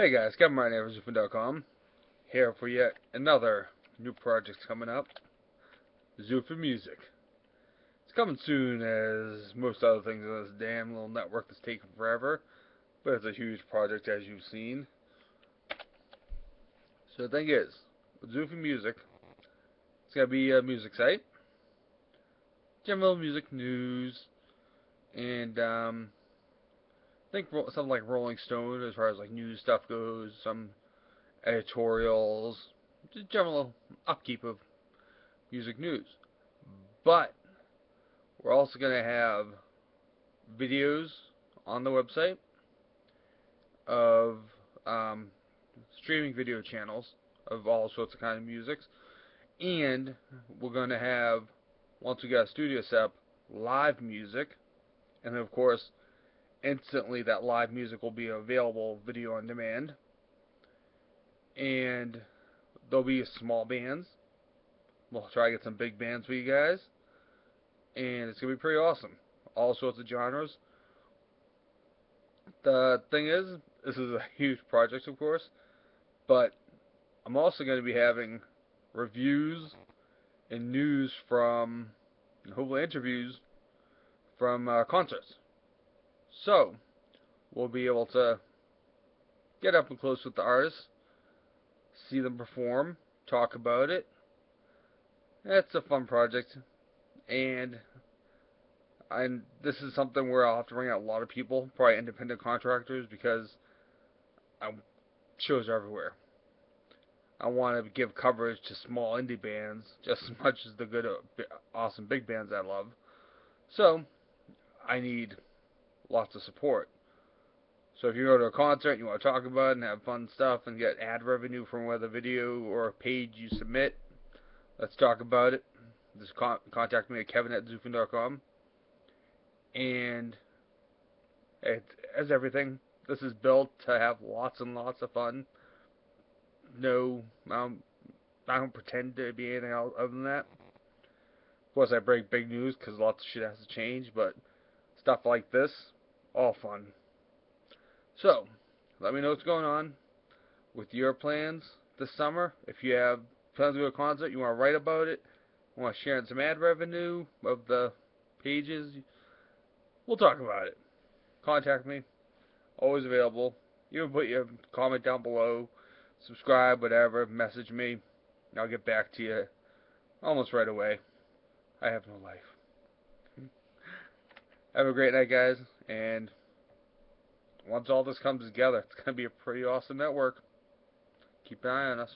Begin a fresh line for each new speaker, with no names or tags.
Hey guys, Kevin Martin, XUFN.com, here for yet another new project coming up, XUFN Music. It's coming soon as most other things on this damn little network that's taking forever, but it's a huge project as you've seen. So the thing is, with XUFN Music, it's going to be a music site, general music news, and um, think something like Rolling Stone as far as like news stuff goes, some editorials, just general upkeep of music news. But we're also going to have videos on the website of um, streaming video channels of all sorts of kind of musics, and we're going to have once we get a studio set up live music, and of course instantly that live music will be available video on demand. And there'll be small bands. We'll try to get some big bands for you guys. And it's going to be pretty awesome. All sorts of genres. The thing is, this is a huge project, of course. But I'm also going to be having reviews and news from, hopefully interviews from uh, concerts. So, we'll be able to get up and close with the artists, see them perform, talk about it. It's a fun project, and and this is something where I'll have to bring out a lot of people, probably independent contractors, because I, shows are everywhere. I want to give coverage to small indie bands just as much as the good, uh, awesome big bands I love. So, I need lots of support. So if you go to a concert, and you want to talk about it and have fun stuff and get ad revenue from whether video or a page you submit, let's talk about it. Just con contact me at kevin at xufn.com. And it, as everything, this is built to have lots and lots of fun. No, um, I don't pretend to be anything else other than that. Of course, I break big news because lots of shit has to change, but stuff like this, all fun. So, let me know what's going on with your plans this summer. If you have plans to go to a concert, you want to write about it, want to share in some ad revenue of the pages, we'll talk about it. Contact me. Always available. You can put your comment down below, subscribe, whatever, message me. I'll get back to you almost right away. I have no life. Have a great night, guys, and once all this comes together, it's going to be a pretty awesome network. Keep an eye on us.